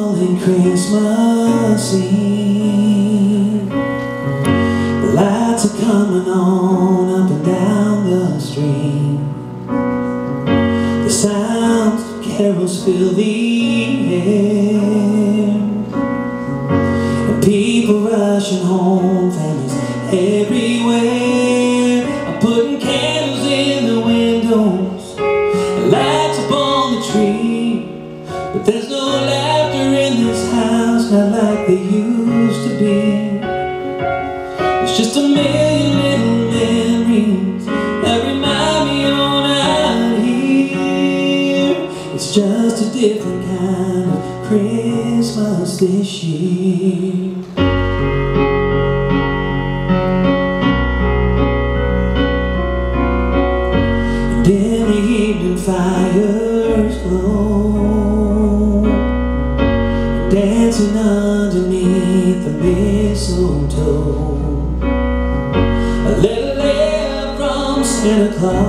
In Christmas Eve. The lights are coming on up and down the street. The sounds of carols fill the air. And people rushing home, families everywhere they used to be. It's just a million little memories That remind me on out here It's just a different kind of Christmas this year mistletoe A little letter from Santa Claus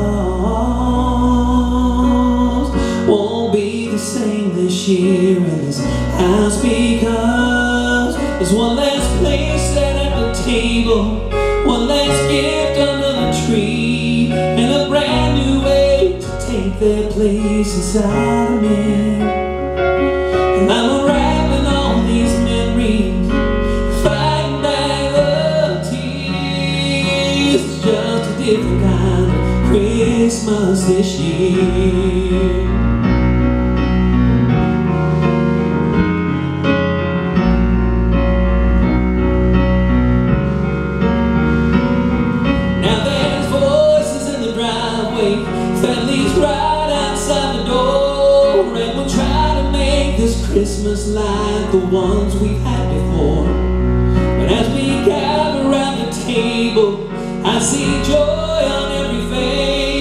Won't be the same this year in this house Because there's one less place set at the table One less gift under the tree And a brand new way to take their place inside of me different kind of Christmas this year. Now there's voices in the driveway Families right outside the door And we'll try to make this Christmas like the ones we've had before. But as we gather around the table I see joy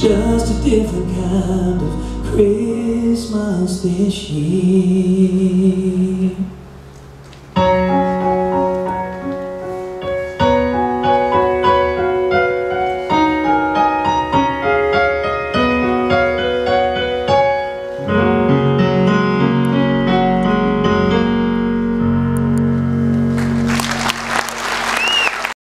just a different kind of Christmas this year